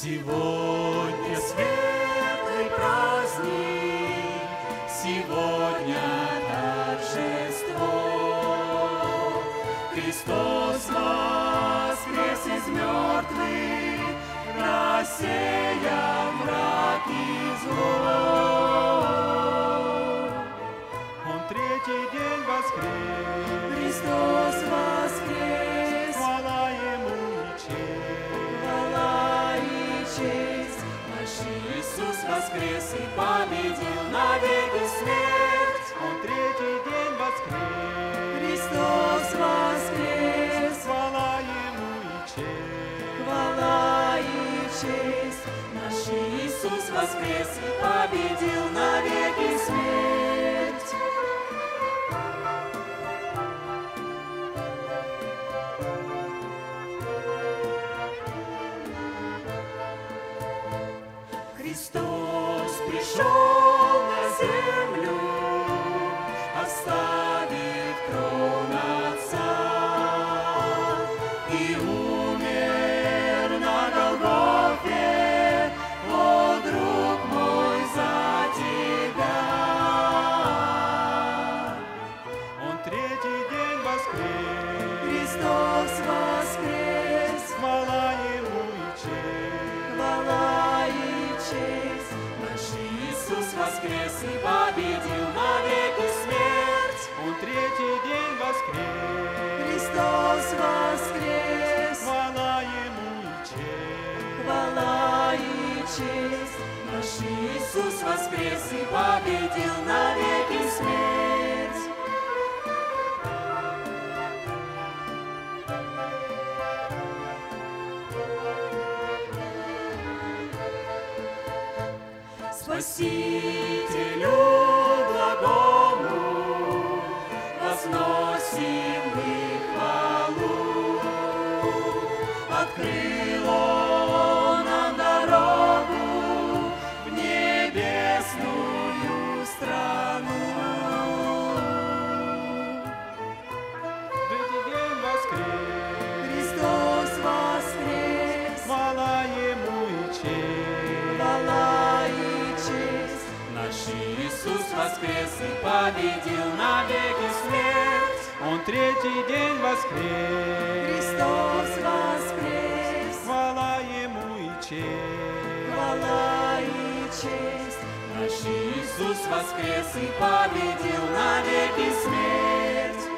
Сегодня светлый праздник, сегодня торжество. Христос Иисус воскрес и победил навеки смерть. Он третий день воскрес, Христос воскрес, хвала Ему и честь. хвала и честь. Наш Иисус воскрес и победил навеки смерть. Христос пришел на землю, оставив трон Отца, и умер на Голгофе, о, друг мой, за тебя. Он третий день воскрес, Иисус воскрес и победил навеки смерть. Он третий день воскрес, Христос воскрес, хвала Ему и честь. хвала и честь. Наш Иисус воскрес и победил навеки Спасителю благому возносим мы хвалу. Открыл Он нам дорогу в небесную страну. Третий день воскрес, Христос воскрес, хвала Ему и честь. Воскрес и победил навеки смерть. Он третий день воскрес, Христос воскрес, хвала Ему и честь. хвала и честь. Наш Иисус воскрес и победил навеки смерть.